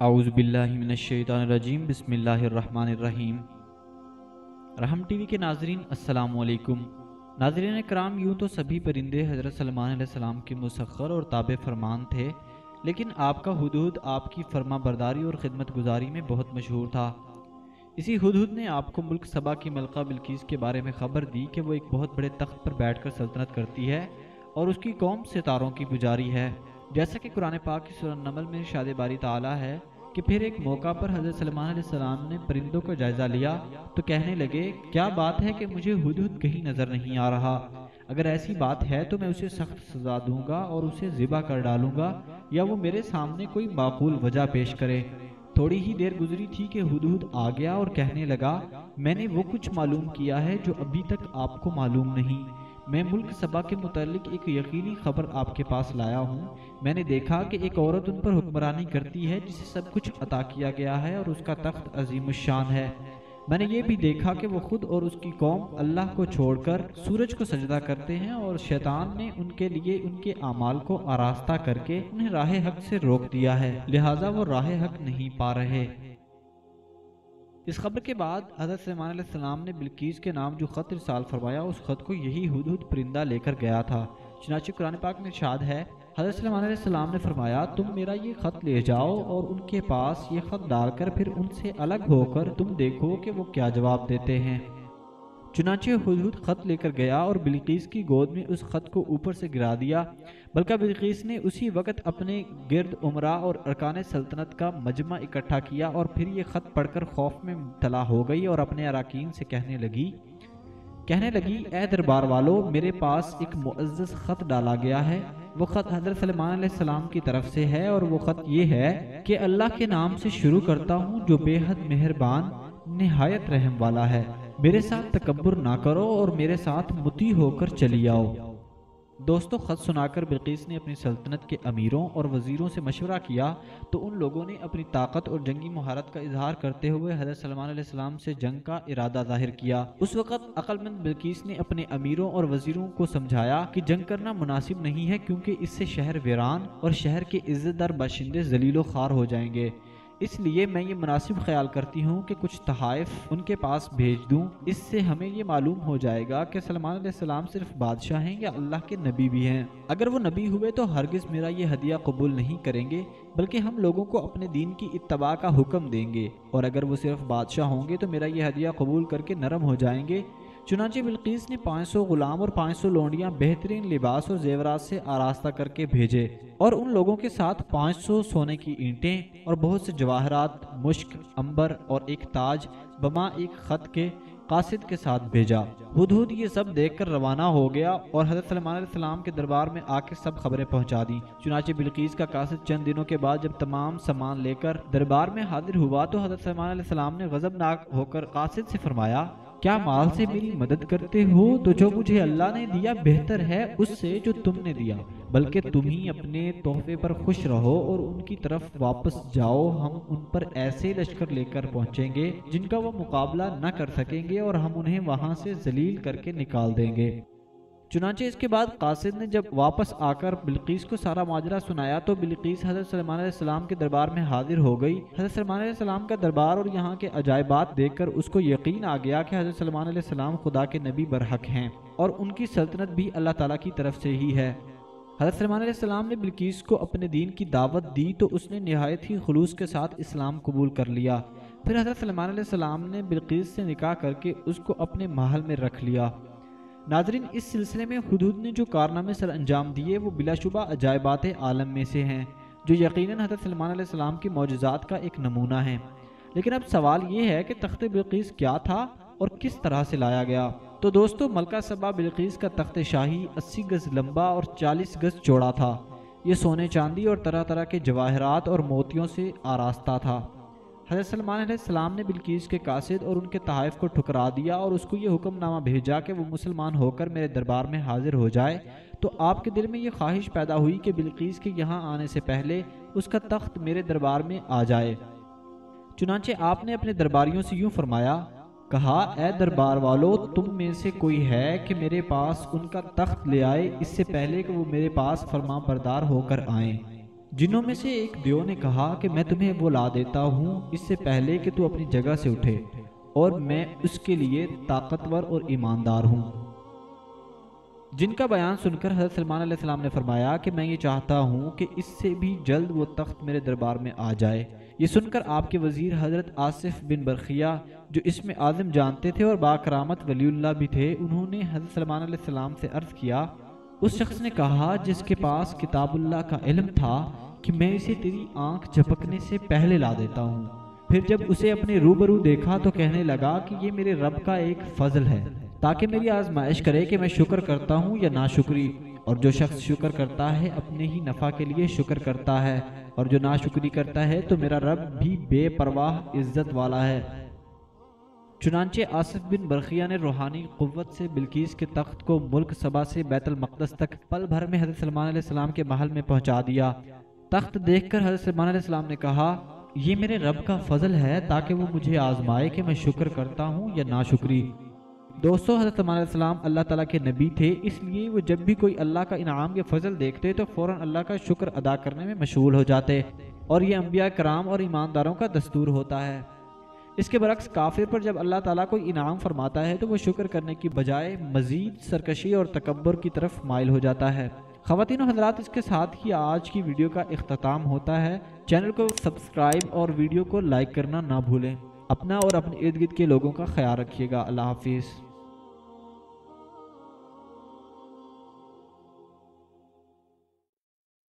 اعوذ باللہ من الشیطان الرجیم، بسم اللہ الرحمن الرحیم۔ رحم ٹی وی کے ناظرین، السلام علیکم۔ ناظرین کرام، یوں تو سبھی پرندے حضرت سلمان علیہ السلام کے مسخر اور تابع فرمان تھے، لیکن آپ کا حدود، آپ کی فرما برداری اور خدمت گزاری میں بہت مشہور تھا۔ اسی حدود نے آپ کو ملک سبا کی ملکہ بلکیس کے بارے میں خبر دی کہ وہ ایک بہت بڑے تخت پر بیٹھ کر سلطنت کرتی ہے اور اس کی قوم ستاروں کی پجاری ہے۔ جیسا کہ قرآن پاک کی سورہ نمل میں شاد باری تعالیٰ ہے کہ پھر ایک موقع پر حضرت سلمان علیہ السلام نے پرندوں کا جائزہ لیا تو کہنے لگے، کیا بات ہے کہ مجھے حدود کہیں نظر نہیں آ رہا؟ اگر ایسی بات ہے تو میں اسے سخت سزا دوں گا اور اسے ذبح کر ڈالوں گا یا وہ میرے سامنے کوئی معقول وجہ پیش کرے؟ تھوڑی ہی دیر گزری تھی کہ حدود آ گیا اور کہنے لگا، میں نے وہ کچھ معلوم کیا ہے جو ابھی تک آپ کو معلوم نہیں۔ میں ملک سبا کے متعلق ایک یقینی خبر آپ کے پاس لایا ہوں۔ میں نے دیکھا کہ ایک عورت ان پر حکمرانی کرتی ہے، جسے سب کچھ عطا کیا گیا ہے اور اس کا تخت عظیم الشان ہے۔ میں نے یہ بھی دیکھا کہ وہ خود اور اس کی قوم اللہ کو چھوڑ کر سورج کو سجدہ کرتے ہیں اور شیطان نے ان کے لیے ان کے اعمال کو آراستہ کر کے انہیں راہ حق سے روک دیا ہے۔ لہٰذا وہ راہ حق نہیں پا رہے۔ اس خبر کے بعد حضرت سلمان علیہ السلام نے بلکیز کے نام جو خط رسال فرمایا، اس خط کو یہی حدود پرندہ لے کر گیا تھا۔ چنانچہ قرآن پاک میں ارشاد ہے، حضرت سلمان علیہ السلام نے فرمایا، تم میرا یہ خط لے جاؤ اور ان کے پاس یہ خط ڈال کر پھر ان سے الگ ہو کر تم دیکھو کہ وہ کیا جواب دیتے ہیں۔ چنانچہ حدود خط لے کر گیا اور بلقیس کی گود میں اس خط کو اوپر سے گرا دیا، بلکہ بلقیس نے اسی وقت اپنے گرد عمرہ اور ارکان سلطنت کا مجمع اکٹھا کیا اور پھر یہ خط پڑھ کر خوف میں مبتلا ہو گئی اور اپنے اراکین سے کہنے لگی کہنے لگی، اے دربار والو، میرے پاس ایک معزز خط ڈالا گیا ہے۔ وہ خط حضرت سلمان علیہ السلام کی طرف سے ہے اور وہ خط یہ ہے کہ اللہ کے نام سے شروع کرتا ہوں جو بے حد مہربان، نہایت رحم والا ہے۔ میرے ساتھ تکبر نہ کرو اور میرے ساتھ متی ہو کر چلی آؤ۔ دوستو، خط سنا کر بلقیس نے اپنی سلطنت کے امیروں اور وزیروں سے مشورہ کیا تو ان لوگوں نے اپنی طاقت اور جنگی مہارت کا اظہار کرتے ہوئے حضرت سلمان علیہ السلام سے جنگ کا ارادہ ظاہر کیا۔ اس وقت عقل مند بلقیس نے اپنے امیروں اور وزیروں کو سمجھایا کہ جنگ کرنا مناسب نہیں ہے کیونکہ اس سے شہر ویران اور شہر کے عزت دار باشندے ذلیل و خار ہو جائیں گے۔ اس لیے میں یہ مناسب خیال کرتی ہوں کہ کچھ تحائف ان کے پاس بھیج دوں۔ اس سے ہمیں یہ معلوم ہو جائے گا کہ سلمان علیہ السلام صرف بادشاہ ہیں یا اللہ کے نبی بھی ہیں۔ اگر وہ نبی ہوئے تو ہرگز میرا یہ ہدیہ قبول نہیں کریں گے، بلکہ ہم لوگوں کو اپنے دین کی اتباع کا حکم دیں گے۔ اور اگر وہ صرف بادشاہ ہوں گے تو میرا یہ ہدیہ قبول کر کے نرم ہو جائیں گے۔ چنانچہ بلقیس نے پانچ سو غلام اور پانچ سو لونڈیاں بہترین لباس اور زیورات سے آراستہ کر کے بھیجے اور ان لوگوں کے ساتھ پانچ سو سونے کی اینٹیں اور بہت سے جواہرات، مشک، امبر اور ایک تاج بما ایک خط کے قاصد کے ساتھ بھیجا۔ ہد ہد یہ سب دیکھ کر روانہ ہو گیا اور حضرت سلمان علیہ السلام کے دربار میں آ کے سب خبریں پہنچا دی چنانچہ بلقیس کا قاصد چند دنوں کے بعد جب تمام سامان لے کر دربار میں حاضر ہوا تو حضرت سلمان علیہ السلام نے غضب ناک ہو کر قاصد سے فرمایا کیا مال سے میری مدد کرتے ہو؟ تو جو مجھے اللہ نے دیا بہتر ہے، اس سے جو تم نے دیا۔ بلکہ تم ہی اپنے تحفے پر خوش رہو اور ان کی طرف واپس جاؤ۔ ہم ان پر ایسے لشکر لے کر پہنچیں گے جن کا وہ مقابلہ نہ کر سکیں گے اور ہم انہیں وہاں سے ذلیل کر کے نکال دیں گے۔ چنانچہ اس کے بعد قاصد نے جب واپس آ کر بلقیس کو سارا ماجرہ سنایا تو بلقیس حضرت سلمان علیہ السلام کے دربار میں حاضر ہو گئی۔ حضرت سلمان علیہ السلام کا دربار اور یہاں کے عجائبات دیکھ کر اس کو یقین آ گیا کہ حضرت سلمان علیہ السلام خدا کے نبی برحق ہیں اور ان کی سلطنت بھی اللہ تعالیٰ کی طرف سے ہی ہے۔ حضرت سلمان علیہ السلام نے بلقیس کو اپنے دین کی دعوت دی تو اس نے نہایت ہی خلوص کے ساتھ اسلام قبول کر لیا۔ پھر حضرت سلمان علیہ السلام نے بلقیس سے نکاح کر کے اس کو اپنے محل میں رکھ لیا۔ ناظرین، اس سلسلے میں حدود نے جو کارنامے سر انجام دیے، وہ بلا شبہ عجائبات عالم میں سے ہیں، جو یقیناً حضرت سلمان علیہ السلام کی معجزات کا ایک نمونہ ہے لیکن اب سوال یہ ہے کہ تخت بلقیس کیا تھا اور کس طرح سے لایا گیا؟ تو دوستو، ملکہ سبا بلقیس کا تخت شاہی اسی گز لمبا اور چالیس گز چوڑا تھا۔ یہ سونے چاندی اور طرح طرح کے جواہرات اور موتیوں سے آراستہ تھا۔ حضرت سلمان علیہ السلام نے بلقیس کے قاصد اور ان کے تحائف کو ٹھکرا دیا اور اس کو یہ حکم نامہ بھیجا کہ وہ مسلمان ہو کر میرے دربار میں حاضر ہو جائے۔ تو آپ کے دل میں یہ خواہش پیدا ہوئی کہ بلقیس کے یہاں آنے سے پہلے اس کا تخت میرے دربار میں آ جائے۔ چنانچہ آپ نے اپنے درباریوں سے یوں فرمایا، کہا، اے دربار والو تم میں سے کوئی ہے کہ میرے پاس ان کا تخت لے آئے، اس سے پہلے کہ وہ میرے پاس فرما بردار ہو کر آئیں۔ جنوں میں سے ایک دیو نے کہا کہ میں تمہیں وہ لا دیتا ہوں، اس سے پہلے کہ تو اپنی جگہ سے اٹھے، اور میں اس کے لیے طاقتور اور ایماندار ہوں۔ جن کا بیان سن کر حضرت سلمان علیہ السلام نے فرمایا کہ میں یہ چاہتا ہوں کہ اس سے بھی جلد وہ تخت میرے دربار میں آ جائے۔ یہ سن کر آپ کے وزیر حضرت آصف بن برخیہ، جو اس میں آزم جانتے تھے اور باکرامت ولی اللہ بھی تھے، انہوں نے حضرت سلمان علیہ السلام سے عرض کیا اس شخص نے کہا جس کے پاس کتاب اللہ کا علم تھا کہ میں اسے تیری آنکھ جھپکنے سے پہلے لا دیتا ہوں۔ پھر جب اسے اپنے روبرو دیکھا تو کہنے لگا کہ یہ میرے رب کا ایک فضل ہے۔ تاکہ میری آزمائش کرے کہ میں شکر کرتا ہوں یا ناشکری، اور جو شخص شکر کرتا ہے اپنے ہی نفع کے لیے شکر کرتا ہے، اور جو ناشکری کرتا ہے تو میرا رب بھی بے پرواہ عزت والا ہے۔ چنانچہ آصف بن برخیہ نے روحانی قوت سے بلکیس کے تخت کو ملک سبا سے بیت المقدس تک پل بھر میں حضرت سلمان علیہ السلام کے محل میں پہنچا دیا۔ تخت دیکھ کر حضرت سلمان علیہ السلام نے کہا، یہ میرے رب کا فضل ہے تاکہ وہ مجھے آزمائے کہ میں شکر کرتا ہوں یا ناشکری۔ دوستو، حضرت سلمان علیہ السلام اللہ تعالیٰ کے نبی تھے، اس لیے وہ جب بھی کوئی اللہ کا انعام کے فضل دیکھتے تو فوراً اللہ کا شکر ادا کرنے میں مشغول ہو جاتے۔ اور یہ انبیاء کرام اور ایمانداروں کا دستور ہوتا ہے۔ اس کے برعکس کافر پر جب اللہ تعالیٰ کوئی انعام فرماتا ہے تو وہ شکر کرنے کی بجائے مزید سرکشی اور تکبر کی طرف مائل ہو جاتا ہے۔ خواتین و حضرات اس کے ساتھ ہی آج کی ویڈیو کا اختتام ہوتا ہے۔ چینل کو سبسکرائب اور ویڈیو کو لائک کرنا نہ بھولیں۔ اپنا اور اپنے ارد گرد کے لوگوں کا خیال رکھیے گا۔ اللہ حافظ۔